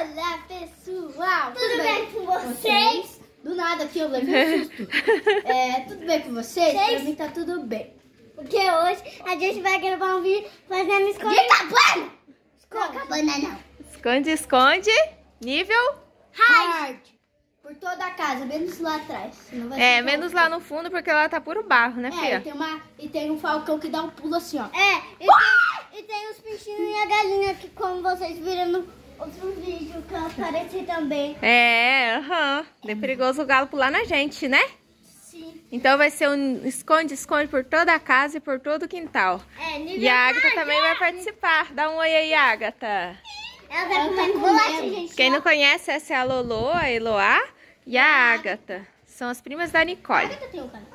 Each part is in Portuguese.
Olá, pessoal! Tudo bem com vocês? Do nada aqui eu levei um susto. É, tudo bem com vocês? Vocês? Pra mim tá tudo bem. Porque hoje a gente vai gravar um vídeo fazendo escolha. De cabana! Não, cabana não. Esconde, esconde. Nível? Hard. Por toda a casa, menos lá atrás. É, menos lá no fundo, porque lá tá puro barro, né, É, e filha? tem, uma, e tem um falcão que dá um pulo assim, ó. É, e tem, e tem os peixinhos e a galinha que, como vocês viram no outro vídeo, que eu apareci também. É, aham. É perigoso o galo pular na gente, né? Sim. Então vai ser um esconde, esconde por toda a casa e por todo o quintal. É, E a Agatha também vai participar. Dá um oi aí, Agatha. Ela Ela tá comendo. bolacha, gente. Quem não conhece, essa é a Lolo, a Eloá e a Agatha. São as primas da Nicole. Agatha tem um canal?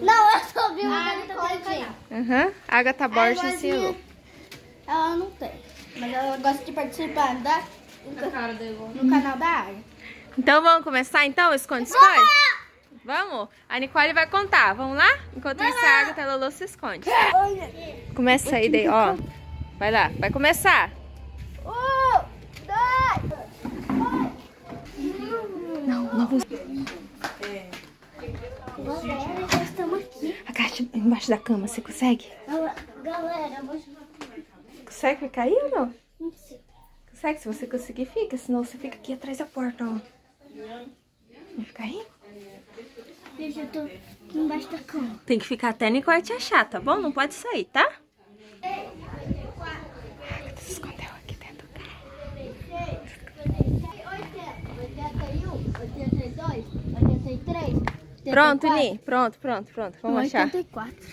Não, eu sou viu Ah, uma Agatha tem um tinha. canal. Aham. Agatha Borges e. Elô. Ela não tem. Mas ela gosta de participar da, no canal da Agatha. Então vamos começar então? Esconde, esconde? Vamos? A Nicole vai contar. Vamos lá? Enquanto isso, a Agatha Lolo se esconde. Começa aí, daí, ó. Vai lá, vai começar. Um, dois, Galera, já estamos aqui. Agacha embaixo da cama, você consegue? Galera, Galera, eu vou Consegue ficar aí ou não? Não sei. Consegue, se você conseguir, fica. Senão você fica aqui atrás da porta, ó. Vai ficar aí? Eu tô aqui embaixo da cama. Tem que ficar até Nicole te achar, tá bom? Não pode sair, tá? Agatha se escondeu aqui dentro. 81, 82, 83. Pronto, Ni. Pronto, pronto, pronto. Vamos achar. 84.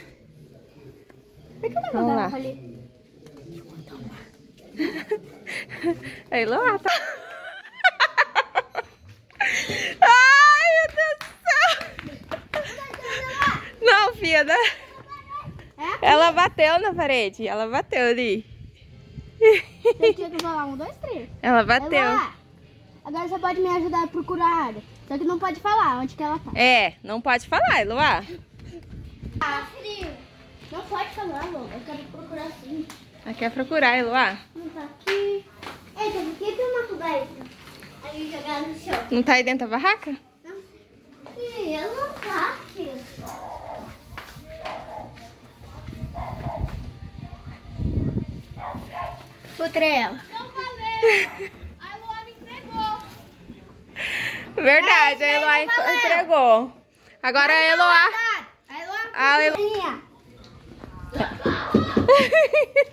Vamos lá. Ali. Aí, Loa, tá... Ai, meu Deus do céu. Não, filha. né? Ela bateu na parede. Ela bateu ali. Tinha que falar um, dois, três. Ela bateu. Elá, agora você pode me ajudar a procurar a área. Só que não pode falar onde que ela tá. É, não pode falar, Eloá. Tá frio. Não pode falar, Lô. Eu quero procurar sim. Ela quer procurar, Eloá. Não tá que tem uma coberta? Jogada no chão. Não tá aí dentro da barraca? Ih, ela não tá aqui. Encontrei ela. Verdade, a Eloá en- entregou. Agora a Eloá. Aí Lô, A Elo... Minha.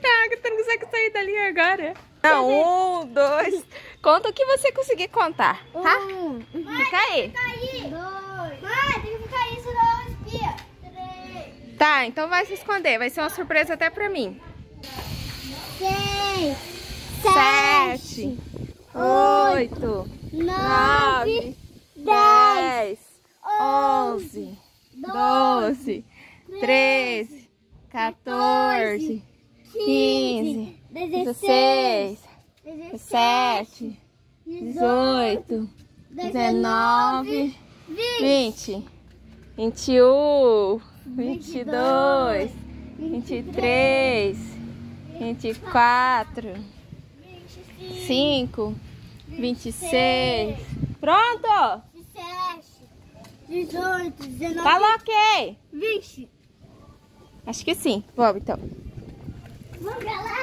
a Agatha não consegue sair dali agora. Não, um, dois. Conta o que você conseguir contar, tá? Um. Fica aí. Aí. Dois. Mãe, tem que ficar aí, senão ela espia. Três. Tá, então vai se esconder. Vai ser uma surpresa até pra mim. Seis. Sete, oito, nove, dez, onze, doze, treze, 14, 15, 16, 17, 18, 19, 20, 21, 22, 23, 24, 5, 26. Pronto! 17, 18, 19, Falou ok! 20. Acho que sim. Vamos então. Vamos, galera.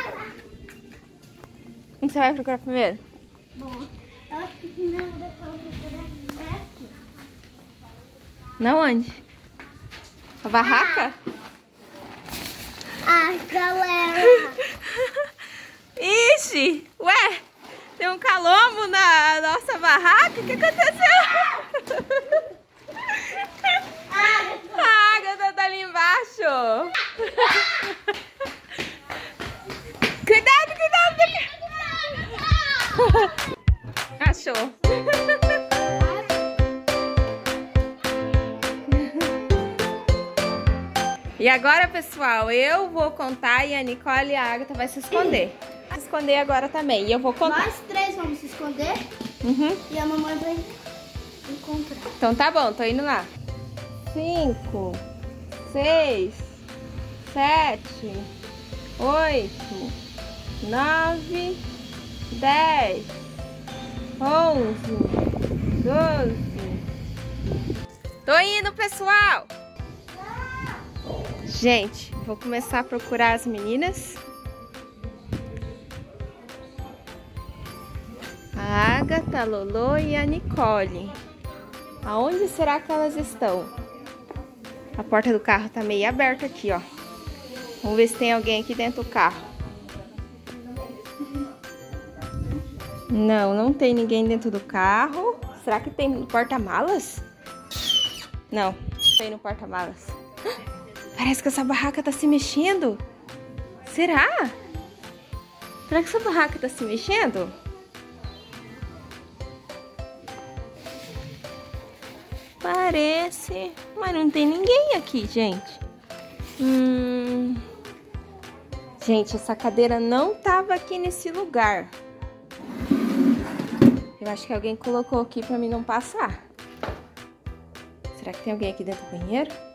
Onde você vai procurar primeiro? Bom, eu acho que primeiro dá pra procurar aqui. Não onde? A barraca? Ai, galera. Ixi! Ué! Tem um calombo na nossa barraca? O que aconteceu? E agora, pessoal, eu vou contar e a Nicole e a Agatha vai se esconder. Se esconder agora também. E eu vou contar. Nós três vamos se esconder Uhum. e a mamãe vai encontrar. Então tá bom, tô indo lá. Cinco, seis, sete, oito, nove, dez, onze, doze. Tô indo, pessoal! Gente, vou começar a procurar as meninas. A Agatha, a Lolo e a Nicole. Aonde será que elas estão? A porta do carro tá meio aberta aqui, ó. Vamos ver se tem alguém aqui dentro do carro. Não, não tem ninguém dentro do carro. Será que tem no porta-malas? Não, tem no porta-malas. Parece que essa barraca tá se mexendo. Será? Será que essa barraca tá se mexendo? Parece, mas não tem ninguém aqui, gente. Hum... Gente, essa cadeira não tava aqui nesse lugar. Eu acho que alguém colocou aqui pra mim não passar. Será que tem alguém aqui dentro do banheiro?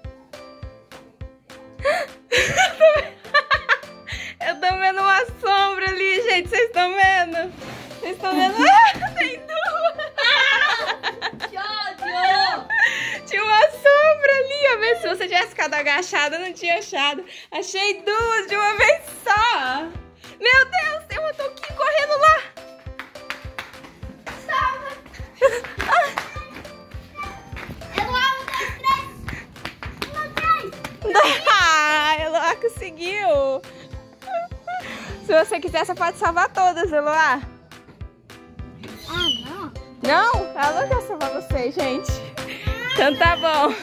Estão vendo? Ah, tem duas! Tinha uma sombra ali, ó. Vê se você tivesse ficado agachada, não tinha achado. Achei duas de uma vez só. Meu Deus, tem uma toquinha correndo lá. Ah, Eloá conseguiu. Se você quiser, você pode salvar todas, Eloá. Ah, não? Não? Ela quer salvar você, gente. Então tá bom.